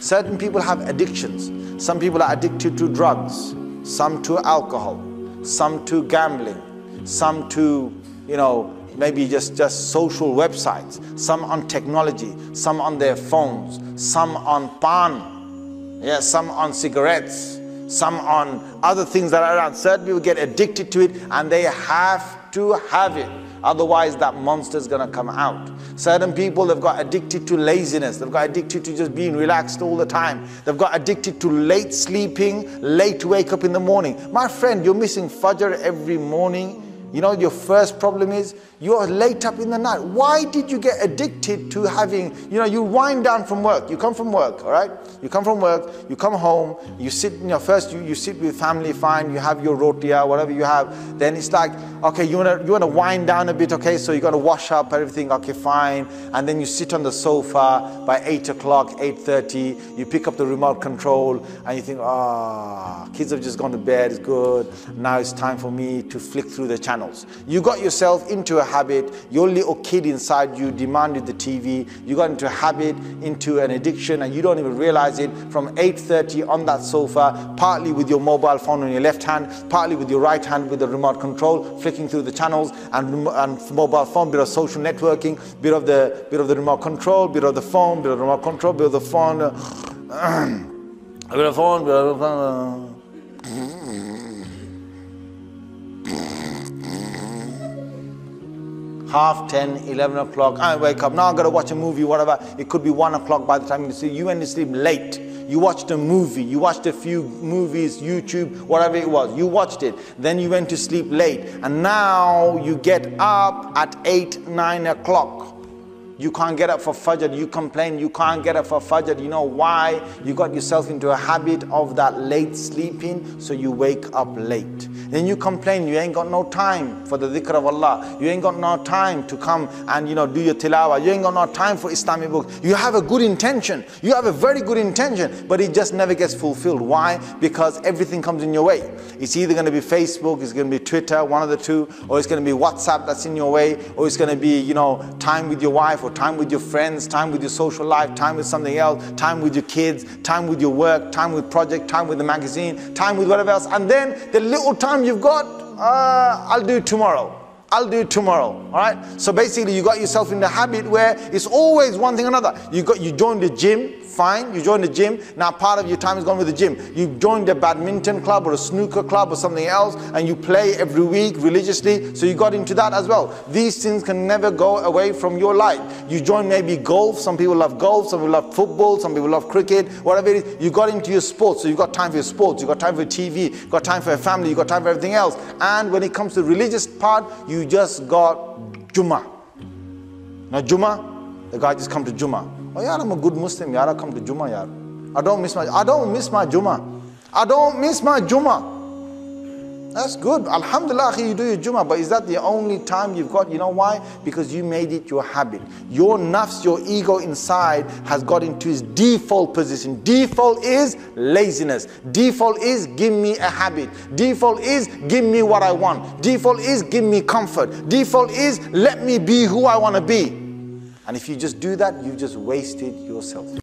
Certain people have addictions. Some people are addicted to drugs, some to alcohol, some to gambling, some to, you know, maybe just, just social websites, some on technology, some on their phones, some on pan, yeah, some on cigarettes, some on other things that are around. Certain people get addicted to it and they have to have it. Otherwise, that monster is going to come out. Certain people have got addicted to laziness. They've got addicted to just being relaxed all the time. They've got addicted to late sleeping, late wake up in the morning. My friend, you're missing Fajr every morning you know, your first problem is you're late up in the night. Why did you get addicted to having, you know, you wind down from work. You come from work, all right? You come from work, you come home, you sit, you know, first you, you sit with family, fine, you have your rotia, whatever you have. Then it's like, okay, you wanna, you wanna wind down a bit, okay? So you gotta wash up everything, okay, fine. And then you sit on the sofa by 8 o'clock, 8.30, you pick up the remote control and you think, ah, oh, kids have just gone to bed, it's good. Now it's time for me to flick through the channel channels. You got yourself into a habit, your little kid inside you demanded the TV, you got into a habit, into an addiction, and you don't even realize it from 8.30 on that sofa, partly with your mobile phone on your left hand, partly with your right hand with the remote control, flicking through the channels, and, and mobile phone, bit of social networking, bit of the bit of the remote control, bit of the phone, bit of the remote control, bit of the phone, uh, bit of phone, bit of phone. Uh, half 10, 11 o'clock, I wake up, now I'm gonna watch a movie, whatever. It could be one o'clock by the time you sleep. You went to sleep late. You watched a movie, you watched a few movies, YouTube, whatever it was. You watched it. Then you went to sleep late. And now you get up at 8, 9 o'clock. You can't get up for Fajr. You complain you can't get up for Fajr. You know why? You got yourself into a habit of that late sleeping, so you wake up late. Then you complain you ain't got no time for the dhikr of Allah. You ain't got no time to come and you know do your tilawah. You ain't got no time for Islamic books. You have a good intention. You have a very good intention, but it just never gets fulfilled. Why? Because everything comes in your way. It's either going to be Facebook, it's going to be Twitter, one of the two, or it's going to be WhatsApp that's in your way, or it's going to be you know time with your wife, or time with your friends, time with your social life, time with something else, time with your kids, time with your work, time with project, time with the magazine, time with whatever else, and then the little time time you've got, uh, I'll do it tomorrow. I'll do it tomorrow. All right. So basically, you got yourself in the habit where it's always one thing or another. You got you join the gym, fine. You join the gym. Now part of your time is gone with the gym. You joined a badminton club or a snooker club or something else, and you play every week religiously. So you got into that as well. These things can never go away from your life. You join maybe golf. Some people love golf. Some people love football. Some people love cricket. Whatever it is, you got into your sports. So you got time for your sports. You've got time for TV. You've got time for your family. You've got time for everything else. And when it comes to religious part, you you just got Juma. Now Juma, the guy just come to Juma. Oh yeah, I'm a good Muslim, yaar, I come to Juma, yaar. I don't miss my I don't miss my Juma. I don't miss my Juma. That's good. Alhamdulillah, you do your Jummah, but is that the only time you've got? You know why? Because you made it your habit. Your nafs, your ego inside has got into its default position. Default is laziness. Default is give me a habit. Default is give me what I want. Default is give me comfort. Default is let me be who I want to be. And if you just do that, you've just wasted yourself.